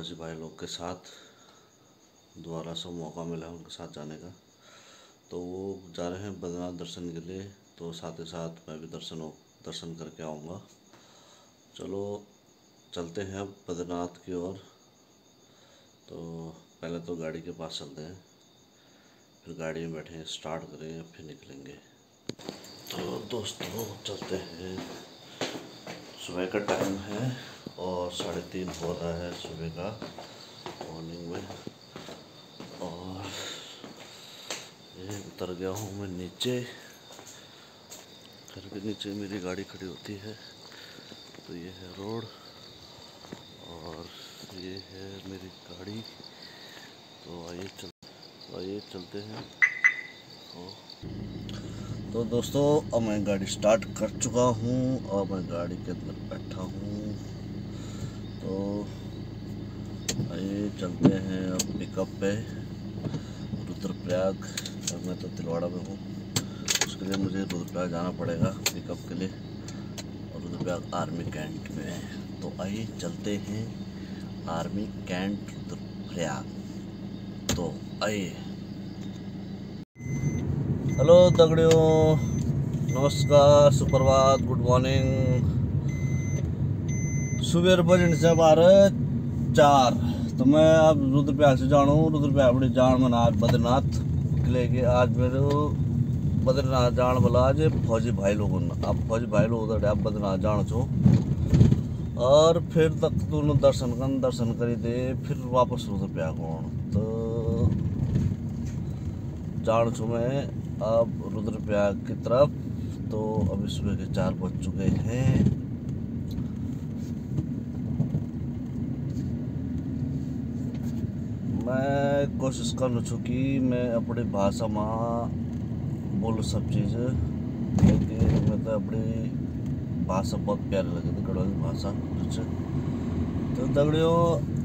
फौजी भाई लोग के साथ, दोबारा से मौका मिला उनके साथ जाने का। तो वो जा रहे हैं बद्रीनाथ दर्शन के लिए तो साथ ही साथ मैं भी दर्शन दर्शन करके आऊँगा। चलो, चलते हैं अब बद्रीनाथ की ओर। तो पहले तो गाड़ी के पास चलते हैं, फिर गाड़ी में बैठे, स्टार्ट करें, फिर निकलेंगे। तो दोस्तों, चलते हैं। सुबह का टाइम है। और साढ़े तीन हो रहा है सुबह का मॉर्निंग में। और ये उतर गया हूँ मैं नीचे। घर के नीचे मेरी गाड़ी खड़ी होती है। तो ये है रोड और ये है मेरी गाड़ी। तो आइए चल, आइए चलते हैं। तो तो दोस्तों, अब मैं गाड़ी स्टार्ट कर चुका हूँ। और मैं गाड़ी के अंदर बैठा हूँ। तो आइए चलते हैं अब पिकअप पे। रुद्रप्रयाग मैं तो तिलवाड़ा में हूँ। उसके लिए मुझे रुद्रप्रयाग जाना पड़ेगा पिकअप के लिए। और रुद्रप्रयाग आर्मी कैंट में है। तो आइए चलते हैं आर्मी कैंट रुद्रप्रयाग। तो आइए। हेलो दगड़ियों नमस्कार, सुप्रभात गुड मॉर्निंग सुबह बजने से हमारे चार। तो मैं अब रुद्रप्रयाग से जाना हूँ। रुद्रप्रयाग बड़ी जान मना बद्रीनाथ के के आज मेरे बद्रीनाथ जान वाला आज फौजी भाई लोगों ने अब फौजी भाई लोग उधर अब बद्रीनाथ जान छो। और फिर तक दोनों दर्शन कर दर्शन करी दे फिर वापस रुद्रप्रयाग हो तो जान छू मैं अब रुद्रप्रयाग की तरफ़। तो अभी सुबह के चार बज चुके हैं। मैं कोशिश कर चुकी मैं अपनी भाषा में बोलूँ सब चीज़, क्योंकि मैं तो अपनी भाषा बहुत प्यारी लगी थी गढ़वाली भाषा तो दगड़ियों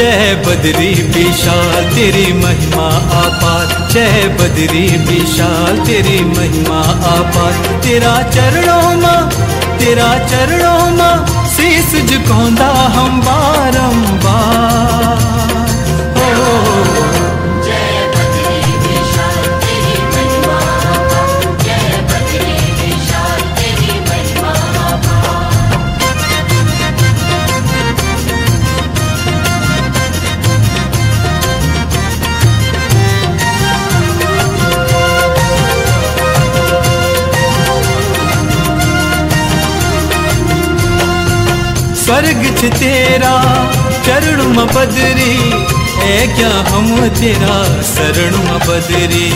जय बदरी विशाल तेरी महिमा आपार। जय बदरी विशाल तेरी महिमा आपार। तेरा चरणों में, तेरा चरणों में शीस झुकाਉਂਦਾ हम बारंबार। स्वर्ग छ तेरा चरण बदरी है क्या हम तेरा शरण बदरी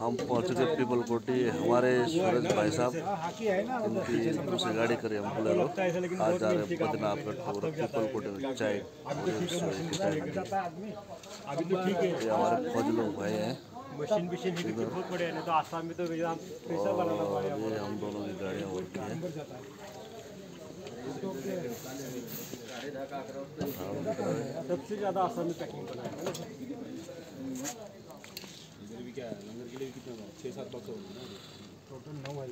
हम पहुँच गए पीपल कोटी हमारे सूरज भाई साहब, इनकी दूसरी गाड़ी करी हम बोले आज जा रहे बद्रीनाथ का टूर पीपल कोटी में चाय। ये हमारे फौज लोग भाई हैं। मशीन मशीन भी बहुत बड़े हैं तो आसाम में तो पैसा बनाना और ये हम दोनों की गाड़ियाँ हैं सबसे ज़्यादा आसाम में पैकिंग बना है क्या है? लंगर के लिए कितना छः सात बक्स होगा ना टोटल नौ है।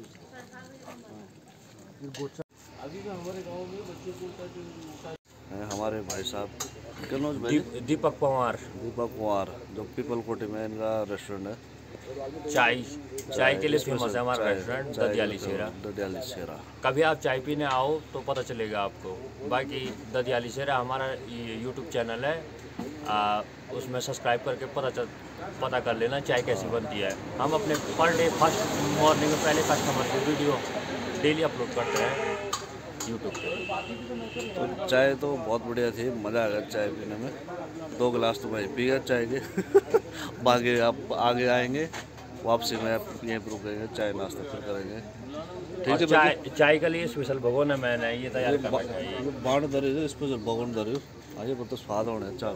हैं हमारे भाई साहब। दीप- दीपक पवार दीपक कुमार जो पीपल कोटी में इनका रेस्टोरेंट है। चाय चाय के लिए फ़ेमस है हमारा रेस्टोरेंट ददियाली शेरा। ददियाली शेरा। कभी आप चाय पीने आओ तो पता चलेगा आपको। बाकी ददियाली शेरा हमारा ये यूट्यूब चैनल है। आ, उसमें सब्सक्राइब करके पता चल पता कर लेना चाय कैसी बनती है। हम अपने पर डे फ़र्स्ट मॉर्निंग में पहले कस्टमर की वीडियो डेली अपलोड करते हैं। यूट्यूब पे। तो चाय तो बहुत बढ़िया थी मज़ा आ गया चाय पीने में। दो गिलास तो भाई पी गया चाय के। बाकी आप आगे आएँगे वापसी में आप यहीं पर रुकेंगे चाय नाश्ता फिर करेंगे। ठीक है चाय चाय के लिए स्पेशल भगवान है मैंने ये तैयार कर रखा है ये। बाण धरी स्पेशल भगवान धरी आइए बहुत स्वाद होने चाय।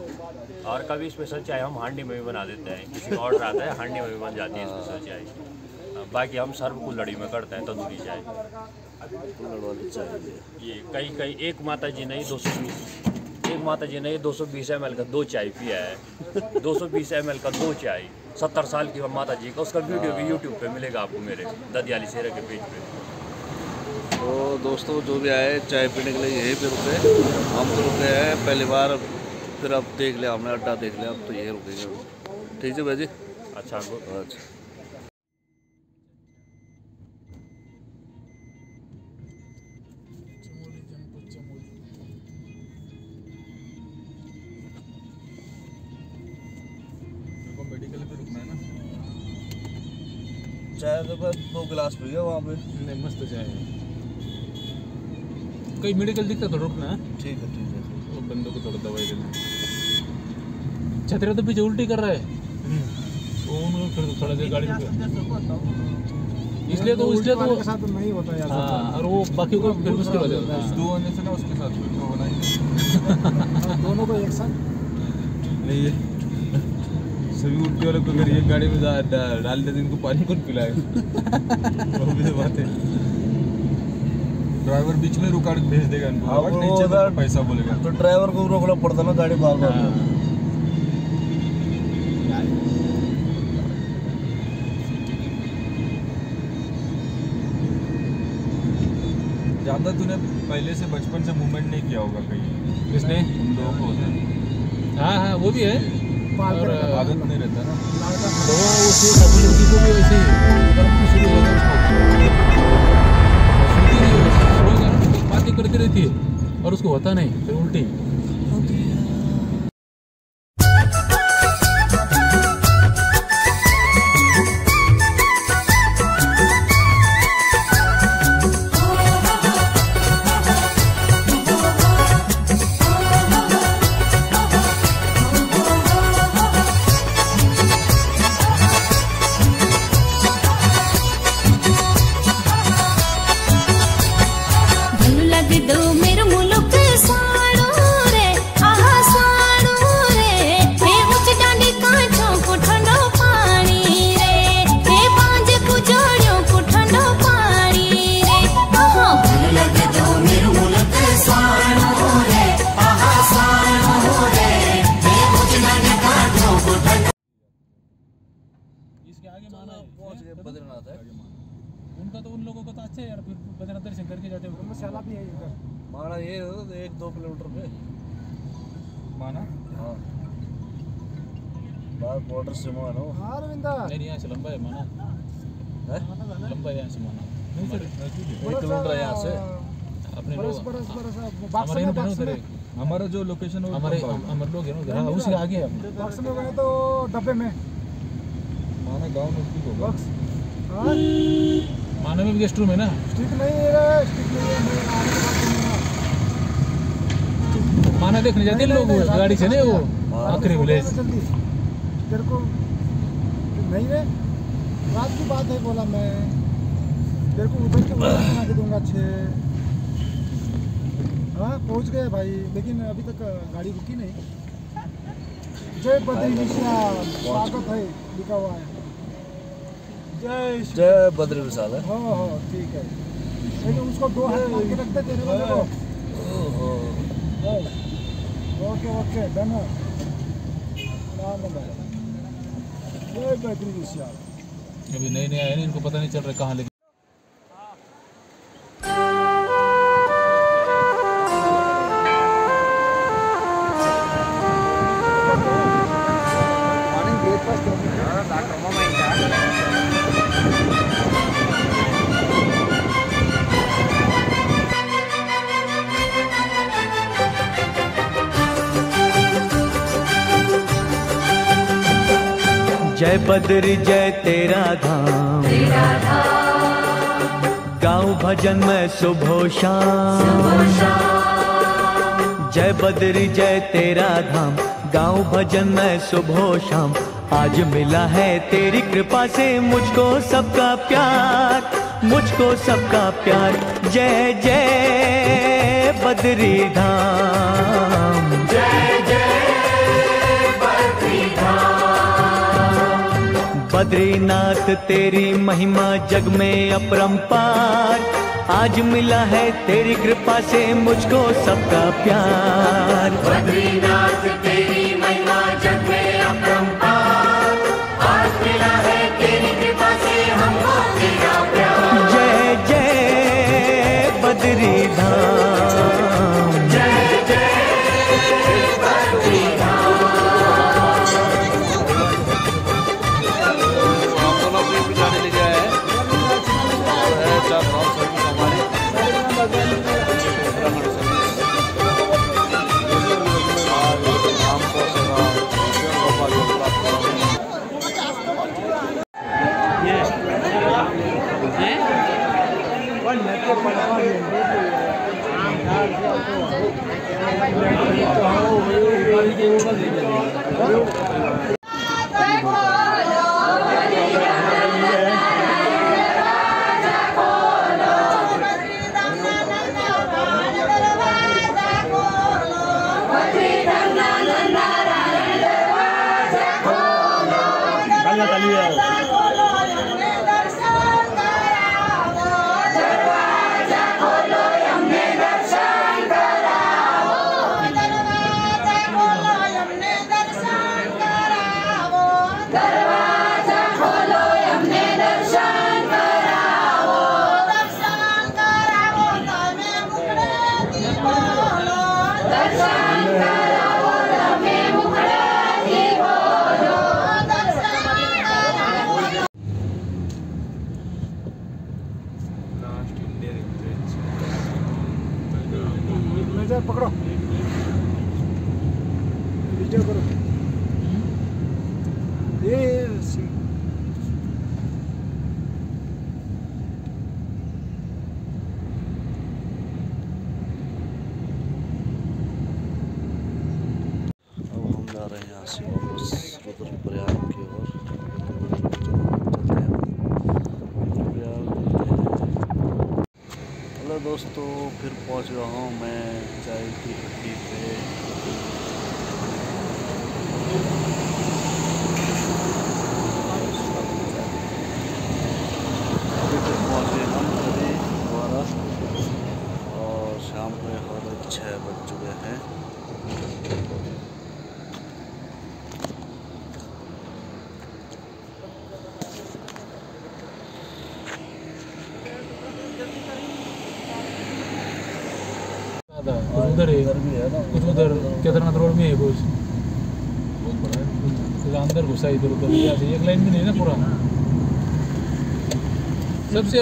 और कभी स्पेशल चाय हम हांडी में भी बना देते हैं किसी ऑर्डर आता है हांडी में भी बन जाती है स्पेशल चाय। बाकी हम सर्व को कुल्लड़ी में करते हैं तंदूरी चाय कुल्हड़ चाय ये कई कई एक माता जी ने दो सौ बीस। एक माता जी ने दो सौ बीस एम का दो चाय पिया है। दो सौ बीस एम का दो चाय। सत्तर साल की माता जी का उसका वीडियो भी यूट्यूब पे मिलेगा आपको मेरे ददियाली शेरा के पेज पे। तो दोस्तों जो भी आए चाय पीने के लिए यहीं पे रुके। हम तो रुके हैं पहली बार फिर अब देख लिया हमने अड्डा देख लिया अब तो यहीं रुकेंगे ठीक है भाई जी? अच्छा अच्छा। चाय तो बस दो गिलास पी गया वहाँ पे। नहीं मस्त चाय है। कहीं मेडिकल दिखता तो रुकना है? ठीक है ठीक है। वो बंदों को थोड़ा दवाई देना छतरा तो पीछे उल्टी कर रहा है। तो उनको फिर थोड़ा देर गाड़ी रुके इसलिए तो इसलिए तो साथ नहीं होता यार। हाँ और वो बाकी को फिर मुश्किल हो जाता है। दो होने से ना उसके साथ तो होना ही दोनों को एक साथ? नहीं सभी उल्टी वालों को अगर ये गाड़ी में डाल देते इनको पानी कौन पिलाए वो भी तो बात है। ड्राइवर बीच में रुका भेज देगा इनको। हाँ, तो पैसा बोलेगा। तो ड्राइवर को रोकना पड़ता ना गाड़ी बार बार। ज़्यादा तूने पहले से बचपन से मूवमेंट नहीं किया होगा कहीं। किसने उन लोगों को होता है। हाँ हाँ वो भी है। आदत नहीं रहता ना। तो वो सभी लड़की को भी वैसे शुरू हो। गया उसको सुनती नहीं बातें करती रहती है और उसको होता नहीं फिर उल्टी। दो किलोमीटर पे। माना? हाँ। बाहर बॉर्डर से माना ना हाँ रविंदा नहीं यहाँ से लंबा है माना? है? लंबा है यहाँ से माना। एक किलोमीटर यहाँ से। अपने बरस लोग बरस बरस बक्स हमारे में में। जो लोकेशन है हमारे हमारे लोग हैं ना हाँ उसी आगे है। बक्स में गए तो डब्बे में। माना गाँव नज़दीक होगा। बक्स हाँ। मानव में भी गेस्ट रूम है ना? स्टिक नहीं है स्टिक नहीं है मेरे आने के बाद नहीं होगा। माना देखने जाते हैं लोग गाड़ी से नहीं वो आखिरी विलेज तेरे को नहीं रे रात की बात है बोला मैं। तेरे को उधर के उधर बना के दूँगा छः हाँ पहुँच गए भाई लेकिन अभी तक गाड़ी रुकी नहीं। जय बद्री विशाल स्वागत है लिखा हुआ है। जय श्री- जय बद्री विशाल है। हाँ हाँ ठीक है। लेकिन उसको दो हाथ रखते तेरे वाले को ओहो। Okay okay done Badri Vishal अभी नए नए आए ना इनको पता नहीं चल रहा कहाँ लेके जय बद्री जय तेरा धाम। गाँव भजन में सुबह शाम। जय बद्री जय तेरा धाम। गाँव भजन में सुबह शाम। आज मिला है तेरी कृपा से मुझको सबका प्यार मुझको सबका प्यार। जय जय बद्री धाम। बद्रीनाथ, तेरी महिमा जग में अपरंपार। आज मिला है तेरी कृपा से मुझको सबका प्यार। बद्रीनाथ मेजर दोस्तों फिर पहुँच रहा हूँ मैं चाय की हड्डी पे अभी फिर पहुँचे हम अभी दोबारा और शाम को यहाँ पर छः बज चुके हैं ज़्यादा कुछ उधर है कुछ उधर केदारनाथ रोड में है कुछ अंदर घुसा इधर उधर एक लाइन भी नहीं है ना पूरा सबसे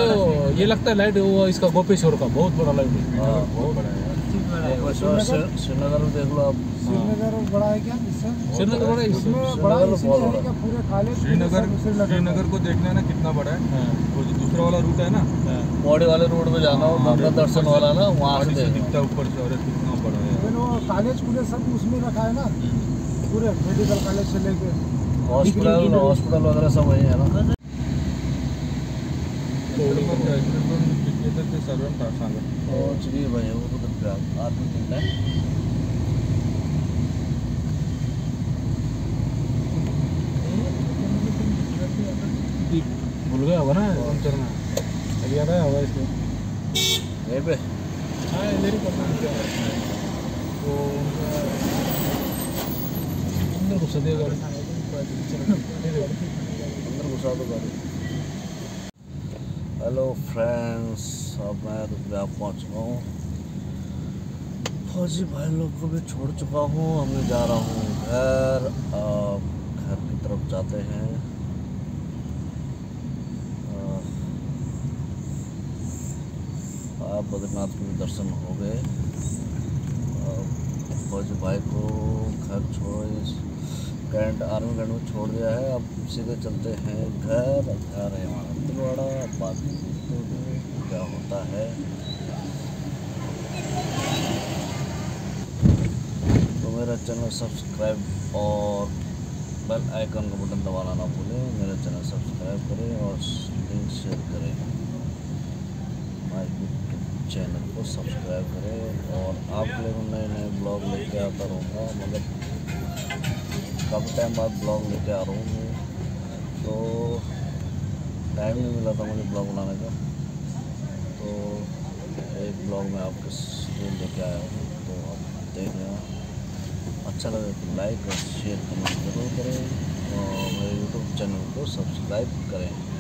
ये लगता है लाइट वो इसका गोपेश्वर का बहुत बड़ा लाइट है बहुत बड़ा है श्रीनगर देख लो आप श्रीनगर बड़ा है क्या? श्रीनगर बड़ा इसमें बड़ा इसलिए है। कि पूरे खाली श्रीनगर श्रीनगर को देखना है ना कितना बड़ा है। हाँ, वो जो दूसरा वाला रूट है ना। हाँ। पौड़ी वाले रोड में जाना हो गंगा दर्शन वाला ना वहाँ से। दिखता है ऊपर से अरे कितना बड़ा है। लेकिन वो कॉलेज पूरे सब उसमें रखा है ना। पूरे मेडिकल कॉलेज से लेके। हॉस्पिटल हॉस्पिटल वगैरह सब वही है ना। सर्वम सांगा पहुँच गए भाई वो रुद्रप्रयाग आठ मिनट है। भूल गया होगा ना कौन करना अभी याद आया होगा इसको यहीं पे हाँ इधर ही करना है क्या है। तो अंदर घुसा दिया गाड़ी अंदर घुसा दो गाड़ी हेलो फ्रेंड्स अब मैं रुद्रप्रयाग पहुँच चुका हूँ फौजी भाई लोग को भी छोड़ चुका हूँ अब मैं जा रहा हूँ घर अब घर की तरफ़ जाते हैं आप बद्रीनाथ के भी दर्शन हो गए। फौजी भाई को घर छोड़ कैंट आर्मी कैंट में छोड़ दिया है। अब सीधे चलते हैं घर। घर है देखते क्या होता है। तो मेरा चैनल सब्सक्राइब और बेल आइकन का बटन दबाना ना भूलें। मेरा चैनल सब्सक्राइब करें और लिंक शेयर करें। यूट्यूब चैनल को सब्सक्राइब करें और आपके लिए नए नए ब्लॉग लेके आता रहूँगा। मतलब काफ़ी टाइम बाद ब्लॉग लेके आ रहा हूँ तो टाइम नहीं मिला था मुझे ब्लॉग बनाने का। तो एक ब्लॉग में आपके लिए लेके आया हूँ। तो आप देख रहे अच्छा लगे तो लाइक और शेयर कमेंट ज़रूर करें और मेरे यूट्यूब चैनल को सब्सक्राइब करें।